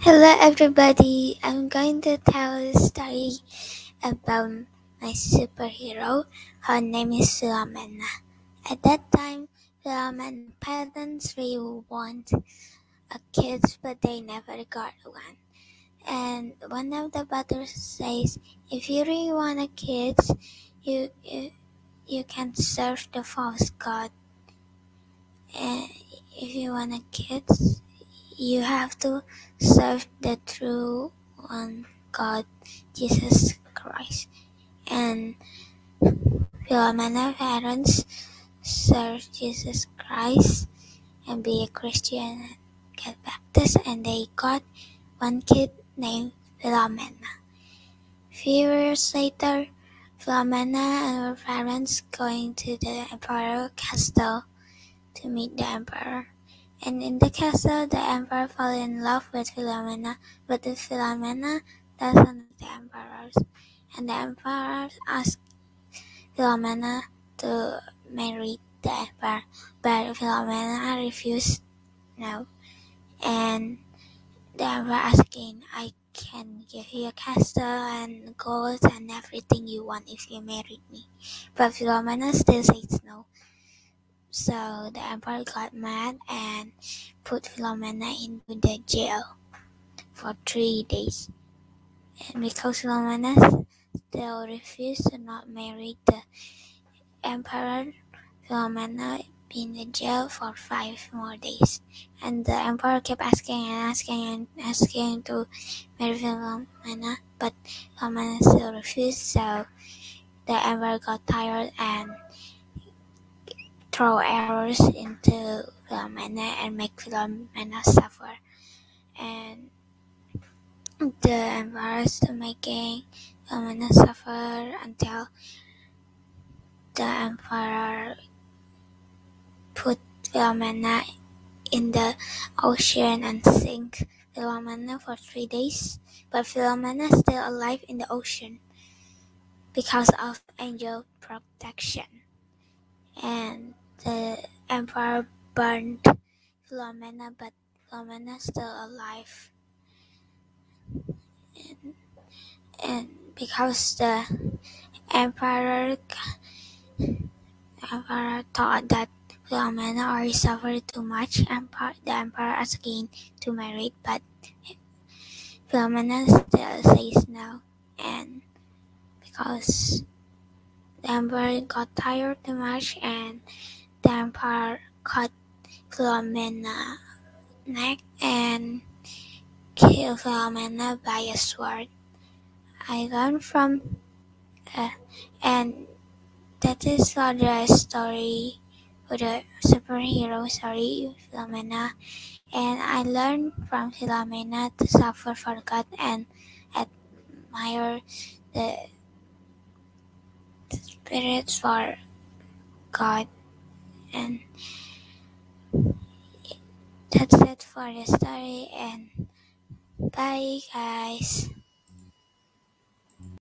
Hello, everybody. I'm going to tell a story about my superhero. Her name is Philomena. At that time, Philomena's parents really want a kid, but they never got one. And one of the brothers says, "If you really want a kid, you you, you can serve the false god. And if you want a kid." You have to serve the true one God, Jesus Christ. And Philomena parents serve Jesus Christ and be a Christian and get baptized and they got one kid named Philomena. Few years later, Philomena and her parents going to the Emperor Castle to meet the Emperor. And in the castle, the emperor fell in love with Philomena, but the Philomena doesn't like the emperor. And the emperor asked Philomena to marry the emperor, but Philomena refused no. And the emperor asking, I can give you a castle and gold and everything you want if you marry me. But Philomena still says no. So the emperor got mad and put Philomena into the jail for three days. And because Philomena still refused to not marry the emperor, Philomena been in jail for five more days. And the emperor kept asking and asking and asking to marry Philomena, but Philomena still refused. So the emperor got tired and throw arrows into Philomena and make Philomena suffer. And the emperors making Philomena suffer until the emperor put Philomena in the ocean and sink Philomena for three days. But Philomena is still alive in the ocean because of angel protection. And the emperor burned Philomena, but Philomena is still alive. And, and because the emperor, emperor thought that Philomena already suffered too much, emperor, the emperor asked again to marry, but Philomena still says no. And because the emperor got tired too much and the cut Philomena neck and killed Philomena by a sword. I learned from uh, and that is for the story for the superhero story Philomena and I learned from Philomena to suffer for God and admire the spirits for God and that's it for the story and bye guys